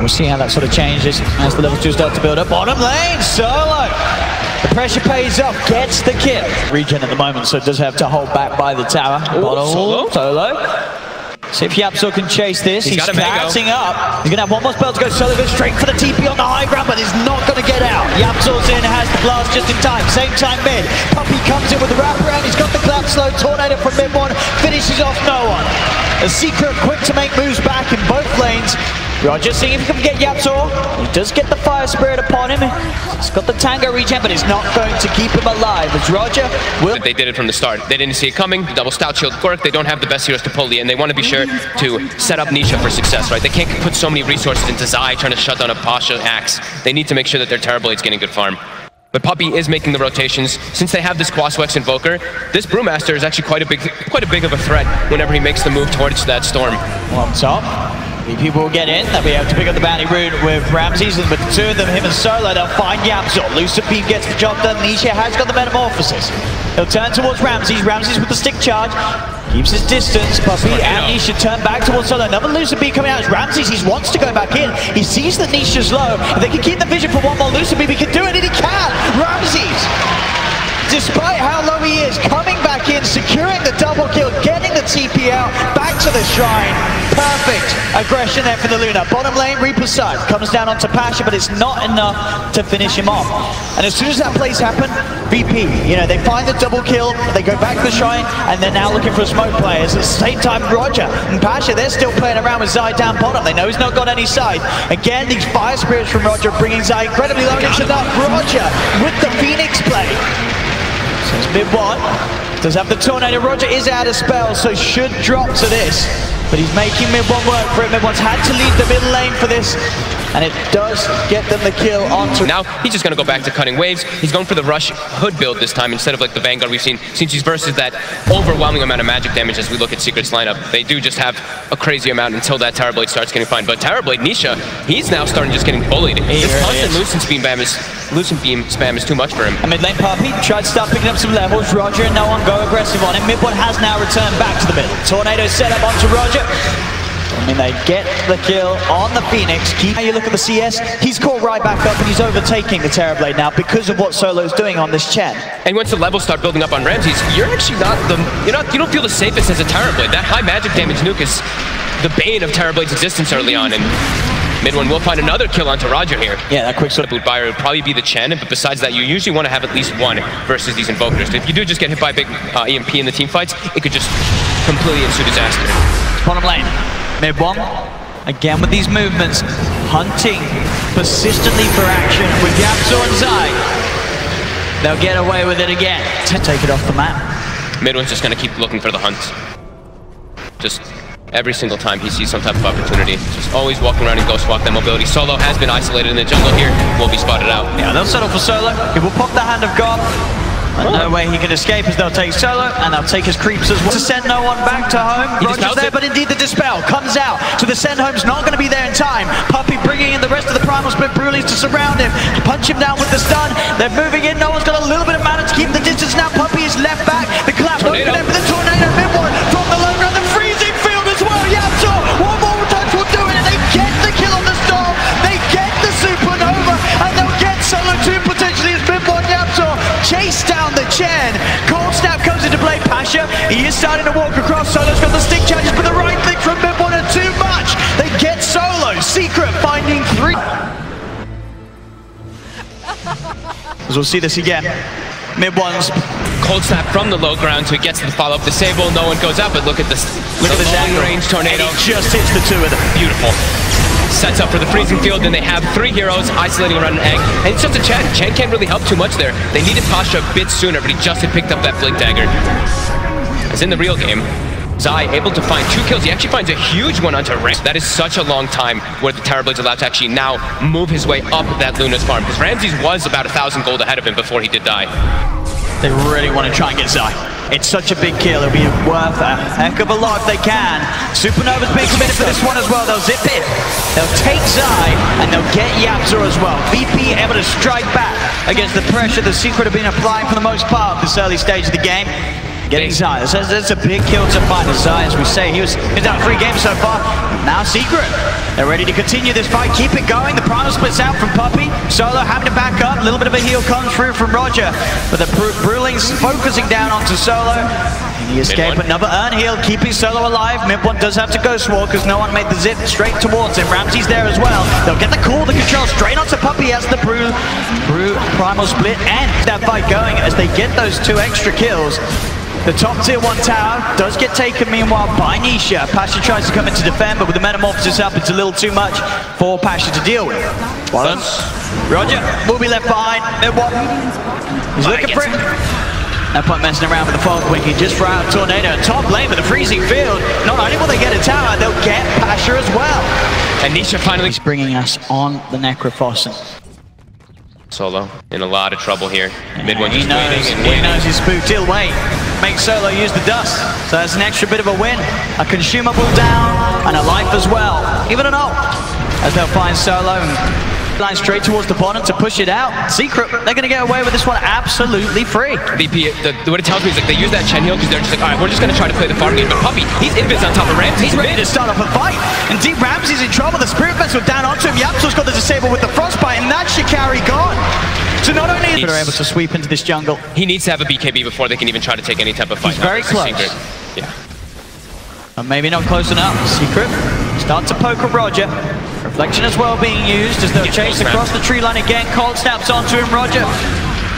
we'll see how that sort of changes as the level two start to build up. Bottom lane, solo. The pressure pays off, gets the kill. Regen at the moment, so it does have to hold back by the tower. Ooh, Bottom, solo. solo. See if Yapzor can chase this. He's He's, up. He's going to have one more spell to go solo, go straight for the TP on the high ground, but he's not going to get out. Yapzor's in, has the blast just in time. Same time mid. Puppey comes in with the wraparound. He's got the clap slow. Tornado from mid one. Finishes off no one. A secret quick to make moves back in both lanes. Roger seeing if he can get Yapzor. He does get the fire spirit upon him. He's got the tango regen, but it's not going to keep him alive. As Roger will They did it from the start. They didn't see it coming. The Double stout shield quirk. They don't have the best heroes to pull the, and they want to be sure to set up Nisha for success, right? They can't put so many resources into Zai trying to shut down a Pasha axe. They need to make sure that their Terrorblade's getting good farm. But Puppey is making the rotations. Since they have this Quaswex Invoker, this Brewmaster is actually quite a big, quite a big of a threat whenever he makes the move towards that storm. on top. The people will get in. They'll be able to pick up the bounty rune with Ramses, and with the two of them, him and Solo, they'll find Yapzor. Beam gets the job done. Nisha has got the metamorphosis. He'll turn towards Ramses. Ramses with the stick charge. Keeps his distance. Puppey and Nisha turn back towards Solo. Another Lucent Beam coming out. As Ramses, he wants to go back in. He sees that Nisha's low. If they can keep the vision for one more Lucent Beam, he can do it, and he can. Ramses despite how low he is, coming back in, securing the double kill, getting the TP out, back to the shrine. Perfect aggression there for the Luna. Bottom lane, Reaper's Scythe. Comes down onto Pasha, but it's not enough to finish him off. And as soon as that plays happen, VP, you know, they find the double kill, they go back to the shrine, and they're now looking for smoke players. At the same time, Roger and Pasha, they're still playing around with Zai down bottom. They know he's not got any side. Again, these fire spirits from Roger bringing Zai incredibly low. It's enough. Roger with the Phoenix play. Mid one. Does have the tornado. Roger is out of spell, so should drop to this. But he's making mid one work for it. Mid one's had to leave the middle lane for this. And it does get them the kill onto Now he's just gonna go back to cutting waves. He's going for the rush hood build this time instead of like the Vanguard we've seen since he's versus that overwhelming amount of magic damage as we look at Secret's lineup. They do just have a crazy amount until that Terrorblade starts getting fine. But Terrorblade, Nisha, he's now starting just getting bullied. He this really constant is. Lucent Beam spam is Lucent Beam spam is too much for him. A mid lane Puppey tried to start picking up some levels. Roger and no one go aggressive on him. Mid one has now returned back to the middle. Tornado set up onto Roger. I mean, they get the kill on the Phoenix. Keep how you look at the CS. He's caught right back up and he's overtaking the Terrorblade now because of what Solo's doing on this Chen. And once the levels start building up on Ramses, you're actually not the you're not you don't feel the safest as a Terrorblade. That high magic damage nuke is the bane of Terrorblade's existence early on, and mid one will find another kill onto Roger here. Yeah, that quick sort of boot buyer would probably be the Chen, but besides that, you usually want to have at least one versus these invokers. If you do just get hit by a big uh, EMP in the team fights, it could just completely ensue disaster. Bottom lane, mid one. Again with these movements, hunting persistently for action with Yapzor and Zai. They'll get away with it again. To take it off the map. Mid one's just going to keep looking for the hunt. Just every single time he sees some type of opportunity. Just always walking around and ghost walk that mobility. Solo has been isolated in the jungle here, will be spotted out. Yeah, they'll settle for Solo. He will pop the hand of God. And no way he can escape as they'll take Solo and they'll take his creeps as well. To send no one back to home. He Roger's there, it. but indeed the Dispel comes out. So the send home's not going to be there in time. Puppey bringing in the rest of the Primal Split Brutalies to surround him. Punch him down with the stun. They're moving in. No one's got a little bit of mana to keep the distance now. Puppey is left back. The clap won't Tornado. connect with the tornado. Pasha. He is starting to walk across. Solo's got the stick charges, but the right click from mid one are too much. They get solo. Secret finding three. As we'll see this again. Mid one's Cold snap from the low ground, so he gets the follow-up disable. No one goes out, but look at this. Look the at this long-range tornado. And he just hits the two of them. Beautiful. Sets up for the freezing field, and they have three heroes isolating around an egg. And it's just a Chen. Chen can't really help too much there. They needed Pasha a bit sooner, but he just had picked up that blink dagger. As in the real game, Zai able to find two kills. He actually finds a huge one onto Ram. That is such a long time where the Terrorblade's allowed to actually now move his way up that Luna's farm. Because Ramses was about a thousand gold ahead of him before he did die. They really want to try and get Zai. It's such a big kill. It'll be worth a heck of a lot if they can. Supernova's being committed for this one as well. They'll zip it. They'll take Zai and they'll get Yapzor as well. VP able to strike back against the pressure the Secret have been applying for the most part of this early stage of the game. Getting Zai. That's, that's a big kill to find. As Zai, as we say, he was he's done three games so far. Now Secret. They're ready to continue this fight, keep it going. The Primal splits out from Puppey. Solo having to back up. A little bit of a heal comes through from Roger. But the Bru Brewlings focusing down onto Solo. And he escaped another earn heal, keeping Solo alive. Mid one does have to go sword because no one made the zip straight towards him. Ramsey's there as well. They'll get the call, the control straight onto Puppey as the Brew, Brew Primal split and that fight going as they get those two extra kills. The top tier one tower does get taken meanwhile by Nisha. Pasha tries to come in to defend, but with the metamorphosis up, it's a little too much for Pasha to deal with. Once Roger will be left behind. He's looking for it. No point messing around with the Fog Wiki, just for Tornado. Top lane with a freezing field. Not only will they get a tower, they'll get Pasha as well. And Nisha finally... He's bringing us on the Necrophosson. Solo in a lot of trouble here. Mid one he just knows, waiting and he knows he's spooked. He'll wait. Make Solo use the dust. So that's an extra bit of a win. A consumable down and a life as well. Even an ult. As they'll find Solo and line straight towards the bottom to push it out. Secret, they're going to get away with this one absolutely free. VP, the, uh, the, what it tells me is like they use that Chen heal because they're just like, all right, we're just going to try to play the farm game. But Puppey, he's invis on top of Ramsey. He's ready to start off a fight. And Deep Ramsey's in trouble. The Spirit Vessel down onto him. Yapso's got the disable with the Frostbite, and that's Shikari gone. So not only He's- they're able to sweep into this jungle, He needs to have a BKB before they can even try to take any type of fight. He's very close. secret. Yeah. But maybe not close enough. Secret start to poke at Roger. Reflection as well being used as they'll Gets chase across the tree line again. Cold snaps onto him. Roger.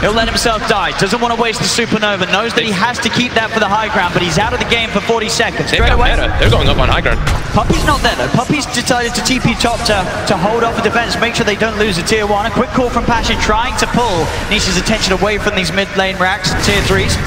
He'll let himself die. Doesn't want to waste the supernova. Knows that he has to keep that for the high ground, but he's out of the game for 40 seconds. They've Straight away. meta. They're going up on high ground. Puppey's not there though. Puppey's decided to TP top to, to hold off the defense, make sure they don't lose a tier one. A quick call from Pasha trying to pull Nisha's attention away from these mid lane racks, tier threes.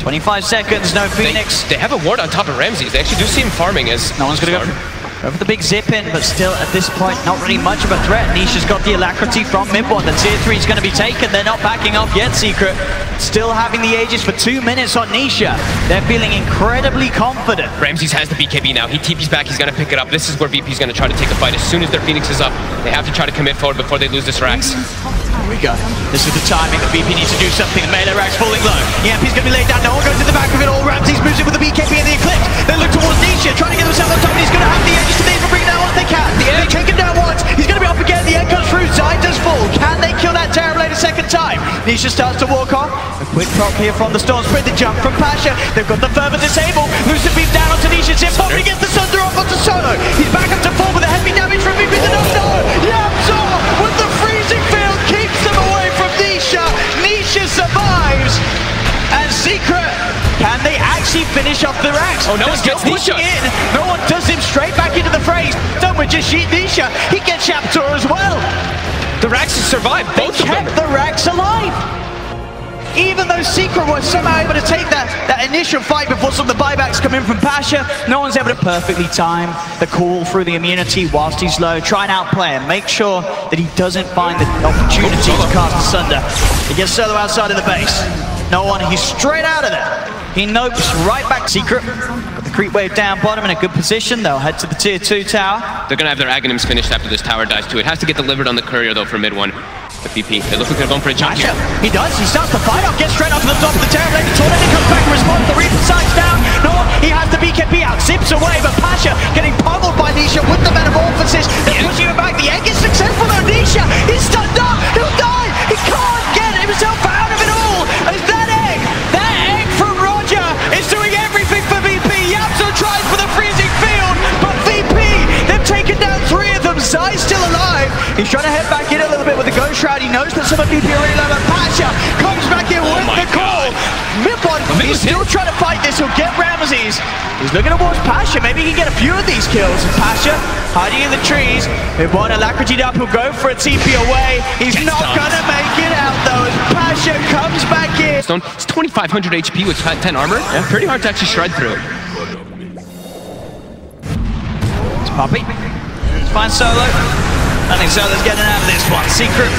25 seconds, no They, Phoenix. they have a ward on top of Ramses. They actually do see him farming as No one's going to go For, the big zip in, but still at this point, not really much of a threat. Nisha's got the alacrity from mid one. The tier three is going to be taken. They're not backing off yet, Secret. Still having the Aegis for two minutes on Nisha. They're feeling incredibly confident. Ramses has the BKB now. He TP's back. He's going to pick it up. This is where VP's going to try to take a fight. As soon as their Phoenix is up, they have to try to commit forward before they lose this Rax. We go. This is the timing. that VP needs to do something. The melee rack's falling low. EMP's going to be laid down. No one goes to the back of it all. Ramses moves in with the BKB and the Eclipse. They look towards Nisha, trying to get themselves on top. He's going to have the edge to and bring down once they can. They take him down once. He's going to be off again. The egg comes through. Zide does fall. Can they kill that Terrorblade a second time? Nisha starts to walk off. A quick prop here from the Storm Sprint. The jump from Pasha. They've got the further disable. Lucent beam down onto Nisha. Zip bomb against the Sunder off onto Solo. He's back up to four with a heavy damage from VP. The actually finish off the racks? Oh, no one They're gets Nisha. in. No one does him straight back into the phrase. Done with just Sheet Nisha. He gets Yapzor as well. The Raxes survived, They both of them. kept the racks alive. Even though Secret was somehow able to take that, that initial fight before some of the buybacks come in from Pasha, no one's able to perfectly time the call through the immunity whilst he's low. Try and outplay him. Make sure that he doesn't find the opportunity to cast Asunder. He gets Solo outside of the base. No one, he's straight out of there. He nopes right back Secret. Got the creep wave down bottom in a good position. They'll head to the tier 2 tower. They're going to have their Aghanims finished after this tower dies too. It has to get delivered on the courier though for mid one. The VP. They look like they're going for a jump here. he does, he starts the fight off, gets straight up to the top of the Terrorblade, the Tornado comes back and response, the Reaper sights down, no he has the BKB out, zips away, but Pasha getting pummeled by Nisha with the Metamorphosis, they're pushing him back, the egg is successful though, Nisha, he's stunned Shroud, he knows that some of VP are really low, but Pasha comes back in oh with Oh my the call, Mid one, Mid he's was hit. still trying to fight this, he'll get Ramses, he's looking towards Pasha, maybe he can get a few of these kills, and Pasha hiding in the trees, Mid one alacrity'd up, he'll go for a TP away, he's Gets not gonna make it out though, as Pasha comes back in. Stone. It's 2,500 HP with 10 armor. Yeah. Pretty hard to actually shred through. It's. It's fine solo. I think Solo's getting out of this one. Secret.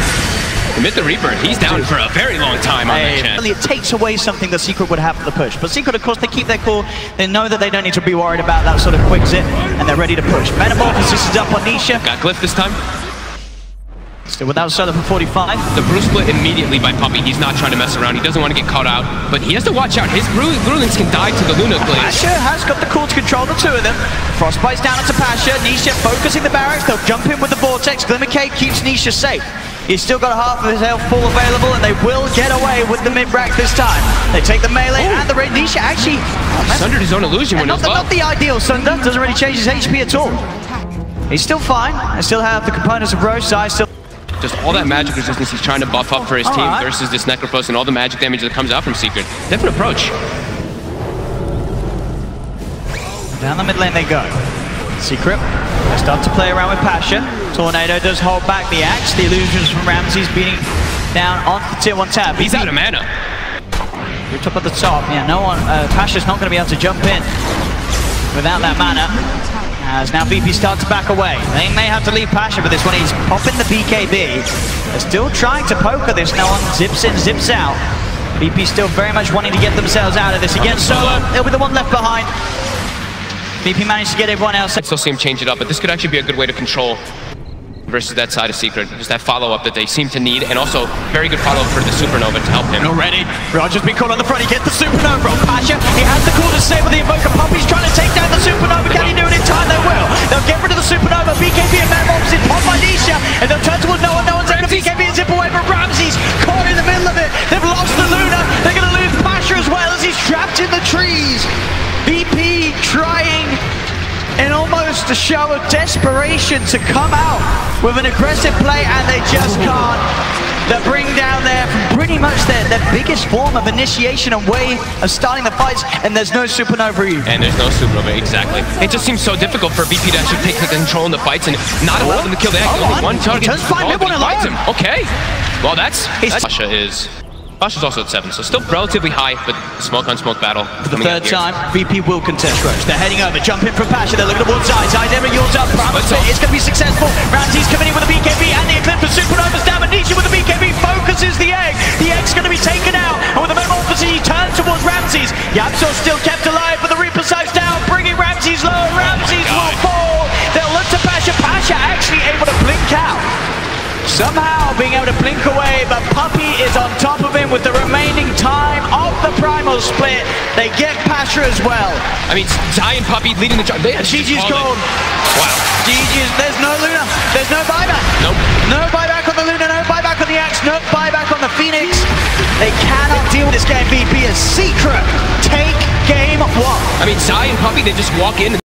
Commit the Reaper. He's down for a very long time on that chance. it takes away something the Secret would have for the push. But Secret, of course, they keep their cool. They know that they don't need to be worried about that sort of quick zip, and they're ready to push. Metamorphosis is up on Nisha. Got Glyph this time. Without Solo for 45. The brew split immediately by Puppey. He's not trying to mess around. He doesn't want to get caught out, but he has to watch out. His Brewlings can die to the Luna Glaze. Pasha has got the call to control the two of them. Frostbite's down into Pasha. Nisha focusing the barracks. They'll jump in with the Vortex. Glimmer Cape keeps Nisha safe. He's still got half of his health full available, and they will get away with the mid-rack this time. They take the melee Ooh. and the raid. Nisha actually... Sundered his own illusion when not, it was the, low. not the ideal Sunder. Doesn't really change his HP at all. He's still fine. I still have the components of Roche. I still... Just all that magic resistance he's trying to buff up for his All team right. versus this Necrophos and all the magic damage that comes out from Secret. Different approach. Down the mid lane they go. Secret. They start to play around with Pasha. Tornado does hold back the axe. The illusions from Ramses beating down onto the tier 1 tab. He's out of mana. We're top at the top. Yeah, no one. Uh, Pasha's not going to be able to jump in without that mana. As now VP starts to back away. They may have to leave Pasha for this one. He's popping the BKB. They're still trying to poker this. No one zips in, zips out. VP still very much wanting to get themselves out of this. Again, Solo, they'll be the one left behind. VP managed to get everyone else. I still see him change it up, but this could actually be a good way to control versus that side of Secret. Just that follow-up that they seem to need, and also very good follow-up for the Supernova to help him. Already, Roger's been caught on the front. He gets the Supernova on Pasha. He has the call to save with the Invoker. He's trying to take down the Supernova. Supernova. BKB and Metamorphosis pop by Nisha. And they'll turn towards no one. No one's able to. BKB and zip away from Ramses. Caught in the middle of it. They've lost the Luna. They're going to lose Pasha as well as he's trapped in the trees. VP trying in almost a show of desperation to come out with an aggressive play and they just can't. They bring down their pretty much their, their biggest form of initiation and way of starting the fights and there's no supernova. And there's no Supernova, exactly. It just seems so difficult for VP to actually take the control in the fights and not allow oh, them to kill the egg. Only on. one He target. turns fine, Oh, everyone but he bites alone. him. Okay. Well, that's... Pasha is... Pasha's also at 7, so still relatively high, but smoke on smoke battle. For the third time, VP will contest Roach. They're heading over, jump in from Pasha, they're looking towards side. Side never yields up, Bravo Let's Spit go. is going to be successful. Ramsey's coming in with a BKB and the Eclipse of Supernova's down, and Nisha with a BKB focuses the egg. The egg's going to be taken out, and with the Metamorphosis, he turns towards Ramses. Yapzor still kept alive, but the Reaper Sights down, bringing Ramses low. Oh Ramses will fall. They'll look to Pasha. Pasha actually able to blink out. Somehow being able to blink away, but Puppey is on top of with the remaining time of the primal split. They get Pasha as well. I mean, Zai and Puppey leading the charge. And Gigi's it. gone. Wow. GG's, there's no Luna, there's no buyback. Nope. No buyback on the Luna, no buyback on the Axe, no buyback on the Phoenix. They cannot deal with this game. VP is secret. Take game one. I mean, Zai and Puppey, they just walk in